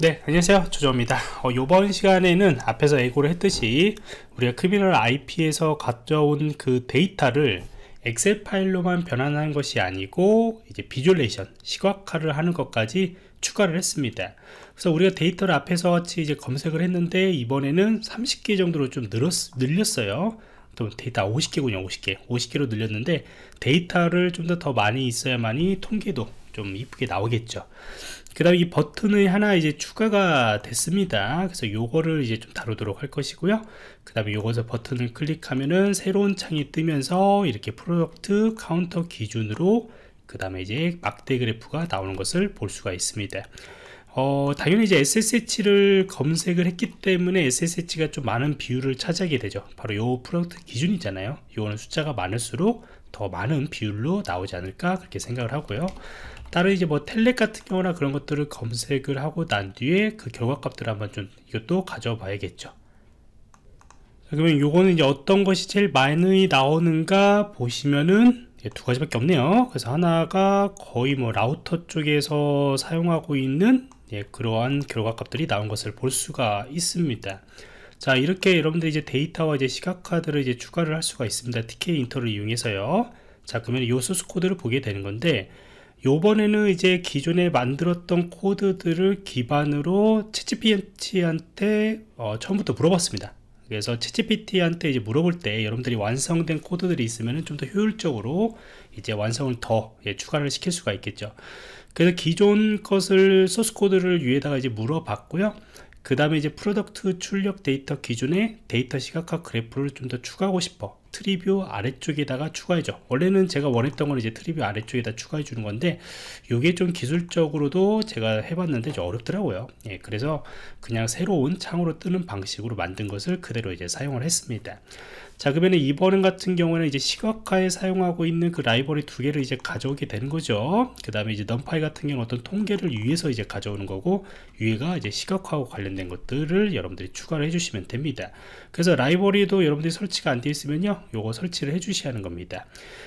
네 안녕하세요. 조조입니다. 어, 이번 시간에는 앞에서 예고를 했듯이 우리가 Criminal IP에서 가져온 그 데이터를 엑셀 파일로만 변환하는 것이 아니고 이제 visualization 시각화를 하는 것까지 추가를 했습니다. 그래서 우리가 데이터를 앞에서 같이 이제 검색을 했는데 이번에는 30개 정도로 좀 늘었, 늘렸어요. 또 데이터 50개군요 50개. 50개로 늘렸는데 데이터를 좀 더 더 많이 있어야만이 통계도 좀 이쁘게 나오겠죠. 그 다음에 이 버튼이 하나 이제 추가가 됐습니다. 그래서 요거를 이제 좀 다루도록 할 것이고요. 그 다음에 요것을 버튼을 클릭하면은 새로운 창이 뜨면서 이렇게 product counter 기준으로 그 다음에 이제 막대 그래프가 나오는 것을 볼 수가 있습니다. 어, 당연히 이제 SSH를 검색을 했기 때문에 SSH가 좀 많은 비율을 차지하게 되죠. 바로 요 product 기준이잖아요. 요거는 숫자가 많을수록 더 많은 비율로 나오지 않을까 그렇게 생각을 하고요. 다른 이제 뭐 텔렉 같은 경우나 그런 것들을 검색을 하고 난 뒤에 그 결과값들을 한번 좀 이것도 가져 봐야겠죠. 그러면 요거는 이제 어떤 것이 제일 많이 나오는가 보시면은 두 가지밖에 없네요. 그래서 하나가 거의 뭐 라우터 쪽에서 사용하고 있는 예, 그러한 결과값들이 나온 것을 볼 수가 있습니다 자 이렇게 여러분들 이제 데이터와 이제 시각화들을 이제 추가를 할 수가 있습니다. TK 인터를 이용해서요. 자 그러면 요 소스 코드를 보게 되는 건데 요번에는 이제 기존에 만들었던 코드들을 기반으로 ChatGPT한테 어, 처음부터 물어봤습니다. 그래서 ChatGPT한테 이제 물어볼 때 여러분들이 완성된 코드들이 있으면 좀 더 효율적으로 이제 완성을 더 예, 추가를 시킬 수가 있겠죠. 그래서 기존 것을 소스 코드를 위에다가 이제 물어봤고요 그 다음에 이제 product 출력 데이터 기준에 데이터 시각화 그래프를 좀 더 추가하고 싶어. Treeview 아래쪽에다가 추가해줘. 원래는 제가 원했던 건 이제 Treeview 아래쪽에다 추가해 주는 건데 이게 좀 기술적으로도 제가 해봤는데 좀 어렵더라고요. 예, 그래서 그냥 새로운 창으로 뜨는 방식으로 만든 것을 그대로 이제 사용을 했습니다 자 그러면 이번 같은 경우는 이제 시각화에 사용하고 있는 그 라이벌이 두 개를 이제 가져오게 되는 거죠. 그 다음에 이제 넘파이 같은 경우는 어떤 통계를 위해서 이제 가져오는 거고 위에가 이제 시각화하고 관련된 것들을 여러분들이 추가를 해주시면 됩니다. 그래서 라이벌이도 여러분들이 설치가 안 되어 있으면요 요거 설치를 해 주셔야 하는 겁니다.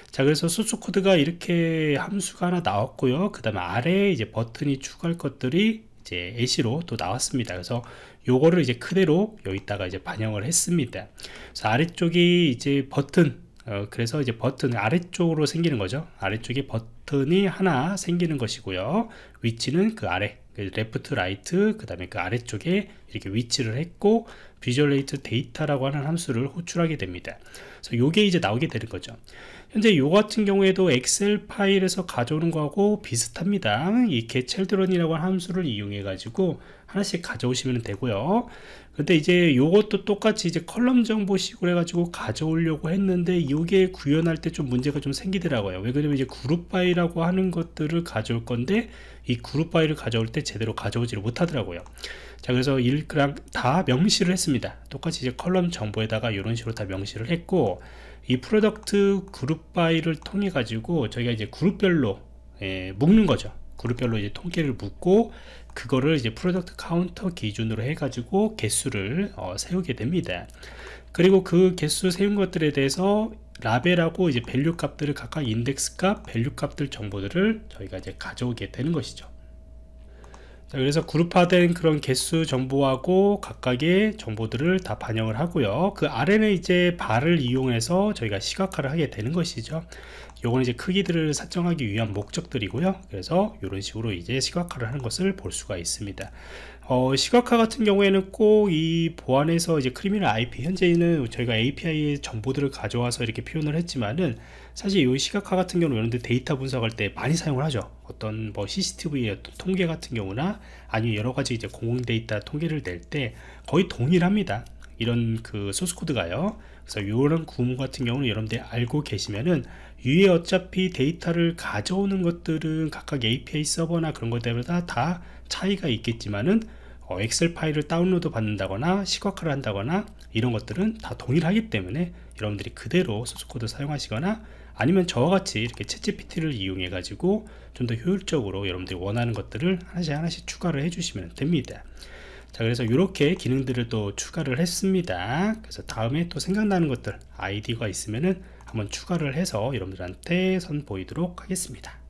자 그래서 소스 코드가 이렇게 함수가 하나 나왔고요. 그 다음에 아래에 이제 버튼이 추가할 것들이 이제 예시로 또 나왔습니다. 그래서 요거를 이제 그대로 여기다가 이제 반영을 했습니다. 그래서 아래쪽이 이제 버튼 어, 그래서 이제 버튼 아래쪽으로 생기는 거죠. 아래쪽에 버튼이 하나 생기는 것이고요. 위치는 그 아래 그 left right 그 다음에 그 아래쪽에 이렇게 위치를 했고 visualize data라고 하는 함수를 호출하게 됩니다. 그래서 요게 이제 나오게 되는 거죠. 현재 요 같은 경우에도 엑셀 파일에서 가져오는 거하고 비슷합니다. 이 getChildren이라고 하는 함수를 이용해 가지고 하나씩 가져오시면 되고요. 근데 이제 요것도 똑같이 이제 column 정보식으로 해가지고 가져오려고 했는데 이게 구현할 때 좀 문제가 좀 생기더라고요. 왜 그러면 이제 group by라고 하는 것들을 가져올 건데 이 group by를 가져올 때 제대로 가져오지를 못하더라고요 자 그래서 일그랑 다 명시를 했습니다 똑같이 이제 column 정보에다가 이런 식으로 다 명시를 했고 이 product group by를 통해 가지고 저희가 이제 그룹별로 예, 묶는 거죠 그룹별로 이제 통계를 묶고 그거를 이제 product counter 기준으로 해 가지고 개수를 어, 세우게 됩니다. 그리고 그 개수 세운 것들에 대해서 라벨하고 이제 value 값들을 각각 인덱스 값, value 값들 정보들을 저희가 이제 가져오게 되는 것이죠. 자, 그래서 그룹화된 그런 개수 정보하고 각각의 정보들을 다 반영을 하고요. 그 아래는 이제 bar를 이용해서 저희가 시각화를 하게 되는 것이죠. 요거는 이제 크기들을 설정하기 위한 목적들이고요. 그래서 이런 식으로 이제 시각화를 하는 것을 볼 수가 있습니다. 어, 시각화 같은 경우에는 꼭 이 보안에서 이제 Criminal IP 현재는 저희가 API의 정보들을 가져와서 이렇게 표현을 했지만은 사실 이 시각화 같은 경우는 여러분들 데이터 분석할 때 많이 사용을 하죠. 어떤 뭐 CCTV의 어떤 통계 같은 경우나 아니면 여러 가지 이제 공공 데이터 통계를 낼 때 거의 동일합니다. 이런 그 소스 코드가요. 그래서 이런 구문 같은 경우는 여러분들이 알고 계시면은 위에 어차피 데이터를 가져오는 것들은 각각 API 서버나 그런 것들마다 다 차이가 있겠지만은 어, 엑셀 파일을 다운로드 받는다거나 시각화를 한다거나 이런 것들은 다 동일하기 때문에 여러분들이 그대로 소스코드 사용하시거나 아니면 저와 같이 이렇게 ChatGPT를 이용해 가지고 좀 더 효율적으로 여러분들이 원하는 것들을 하나씩 하나씩 추가를 해 주시면 됩니다 자 그래서 이렇게 기능들을 또 추가를 했습니다. 그래서 다음에 또 생각나는 것들 아이디가 있으면은 한번 추가를 해서 여러분들한테 선보이도록 하겠습니다